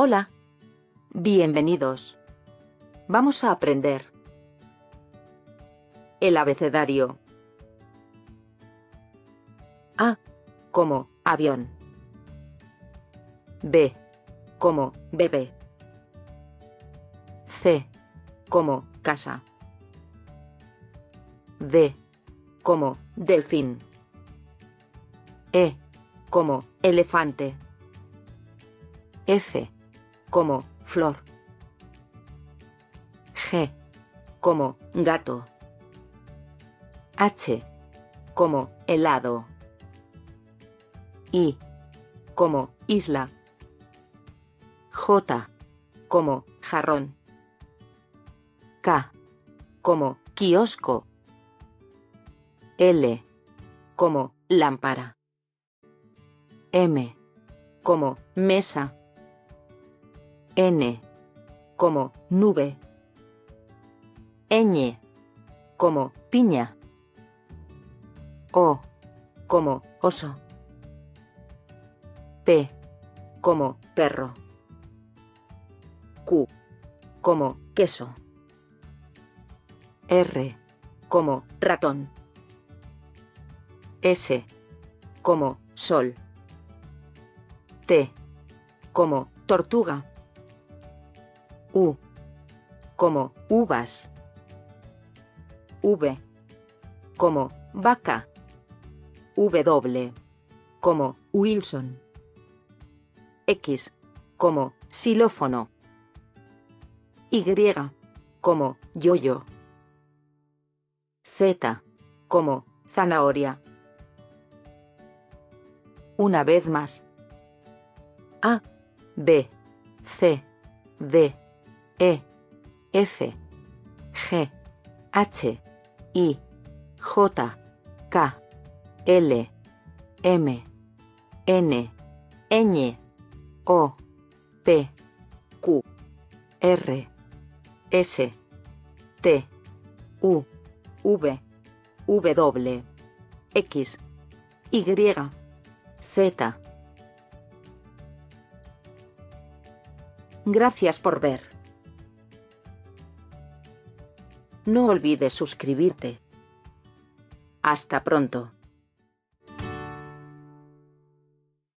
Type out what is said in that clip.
Hola. Bienvenidos. Vamos a aprender. El abecedario. A. Como avión. B. Como bebé. C. Como casa. D. Como delfín. E. Como elefante. F. Como flor. G. Como gato. H. Como helado. I. Como isla. J. Como jarrón. K. Como kiosco. L. Como lámpara. M. Como mesa. N. Como nube. Ñ. Como piña. O. Como oso. P. Como perro. Q. Como queso. R. Como ratón. S. Como sol. T. Como tortuga. U. Como uvas. V. Como vaca. W. Como Wilson. X. Como xilófono. Y. Como yoyo. Z. Como zanahoria. Una vez más. A, B, C, D, E, F, G, H, I, J, K, L, M, N, Ñ, O, P, Q, R, S, T, U, V, W, X, Y, Z. Gracias por ver. No olvides suscribirte. Hasta pronto.